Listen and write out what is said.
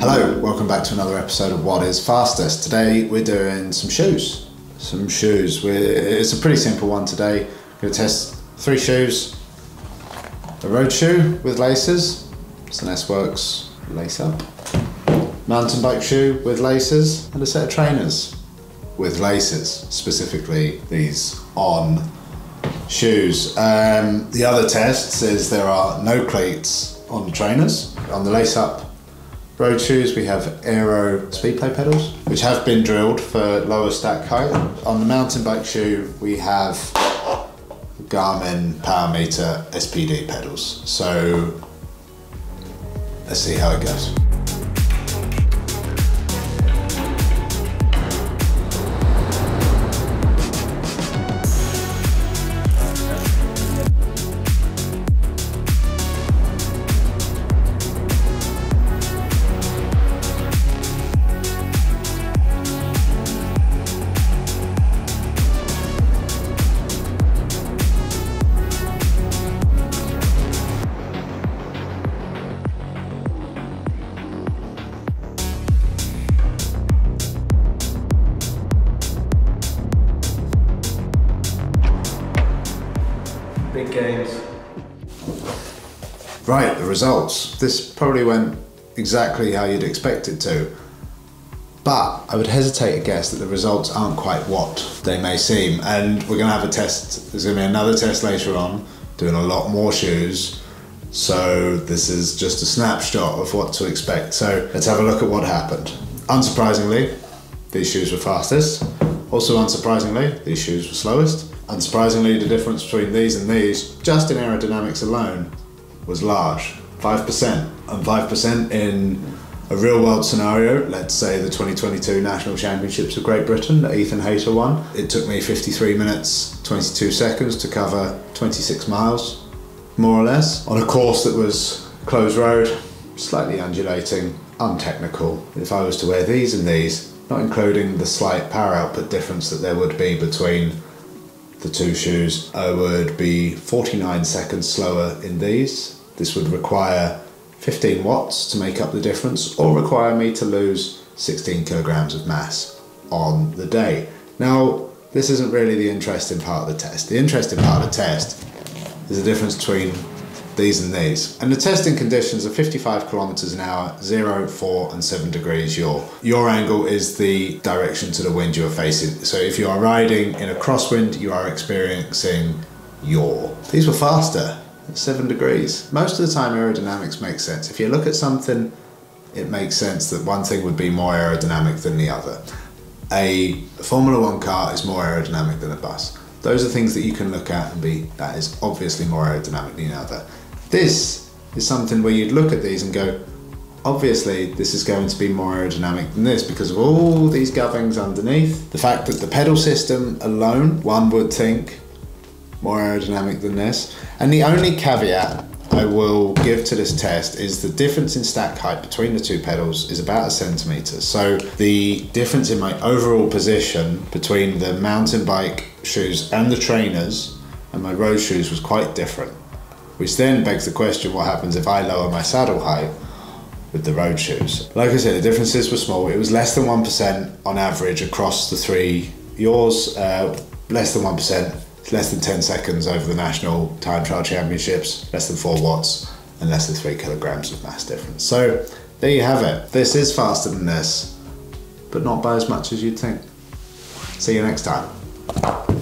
Hello, welcome back to another episode of What is Fastest. Today we're doing some shoes. Some shoes. We're, it's a pretty simple one today. We're going to test three shoes. A road shoe with laces. It's an S-Works lace up. Mountain bike shoe with laces. And a set of trainers with laces. Specifically these on shoes. Um, the other test says there are no cleats on the trainers. On the lace up road shoes, we have Aero Speedplay pedals, which have been drilled for lower stack height. On the mountain bike shoe, we have Garmin Power Meter SPD pedals. So let's see how it goes. Big games. Right, the results. This probably went exactly how you'd expect it to. But I would hesitate to guess that the results aren't quite what they may seem. And we're going to have a test. There's going to be another test later on, doing a lot more shoes. So this is just a snapshot of what to expect. So let's have a look at what happened. Unsurprisingly, these shoes were fastest. Also unsurprisingly, these shoes were slowest. Unsurprisingly, the difference between these and these, just in aerodynamics alone, was large. 5%. And 5% in a real world scenario, let's say the 2022 National Championships of Great Britain that Ethan Hayter won. It took me 53 minutes, 22 seconds to cover 26 miles, more or less, on a course that was closed road, slightly undulating, untechnical. If I was to wear these and these, not including the slight power output difference that there would be between the two shoes, I would be 49 seconds slower in these. This would require 15 watts to make up the difference, or require me to lose 16 kilograms of mass on the day. Now, this isn't really the interesting part of the test. The interesting part of the test is the difference between these and these. And the testing conditions are 55 kilometers an hour, 0, 4, and 7 degrees yaw. Your angle is the direction to the wind you are facing. So if you are riding in a crosswind, you are experiencing yaw. These were faster at 7 degrees. Most of the time, aerodynamics makes sense. If you look at something, it makes sense that one thing would be more aerodynamic than the other. A Formula One car is more aerodynamic than a bus. Those are things that you can look at and be, that is obviously more aerodynamic than the other. This is something where you'd look at these and go, obviously this is going to be more aerodynamic than this because of all these govings underneath. The fact that the pedal system alone, one would think, more aerodynamic than this. And the only caveat I will give to this test is the difference in stack height between the two pedals is about a centimetre. So the difference in my overall position between the mountain bike shoes and the trainers and my road shoes was quite different. Which then begs the question what happens if I lower my saddle height with the road shoes? Like I said, the differences were small. It was less than 1% on average across the three. Yours, uh, less than 1%. It's less than 10 seconds over the national time trial championships, less than 4 watts, and less than 3 kilograms of mass difference. So there you have it. This is faster than this, but not by as much as you'd think. See you next time.